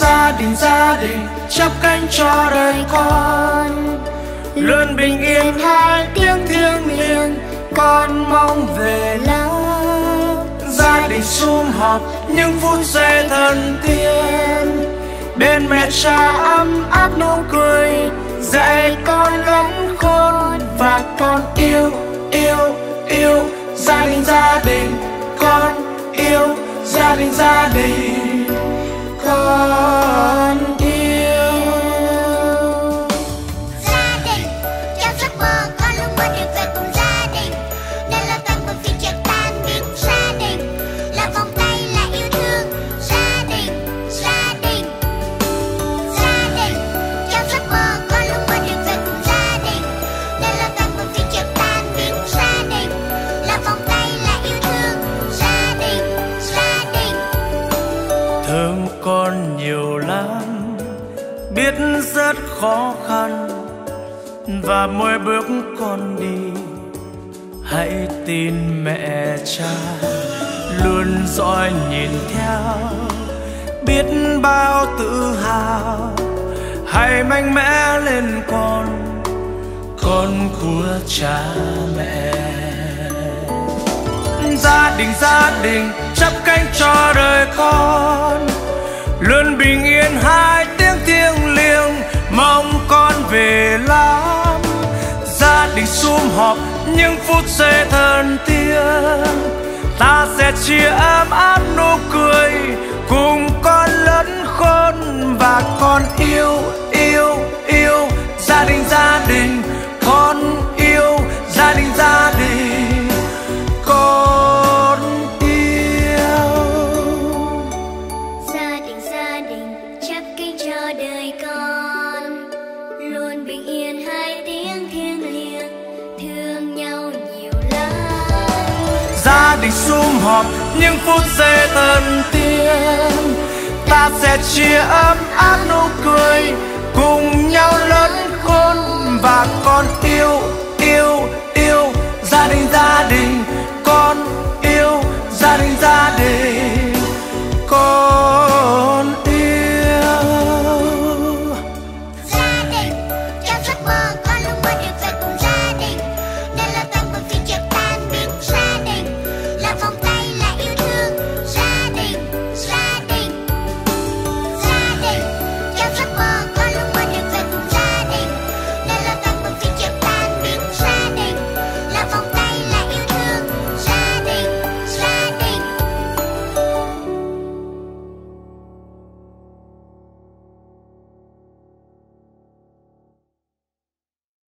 gia đình gia đình, chắp cánh cho đời con. Luôn bình yên hai tiếng thiêng liêng, con mong về lắm. Gia đình sum họp, những phút giây thần tiên bên mẹ cha ấm áp nụ cười, dạy con lớn khôn và con yêu yêu yêu. Gia đình gia đình, con yêu. Gia đình gia đình ta. Hôm con nhiều lắm, biết rất khó khăn. Và mỗi bước con đi, hãy tin mẹ cha, luôn dõi nhìn theo. Biết bao tự hào, hãy mạnh mẽ lên con con của cha mẹ. Gia đình gia đình, chắp cánh cho đời con. Về lắm. Gia đình sum họp những phút giây thân tiên, ta sẽ chia ấm áp nụ cười. mình sum họp, những phút giây thần tiên ta sẽ chia ấm áp nụ cười cùng nhau lớn khôn và con yêu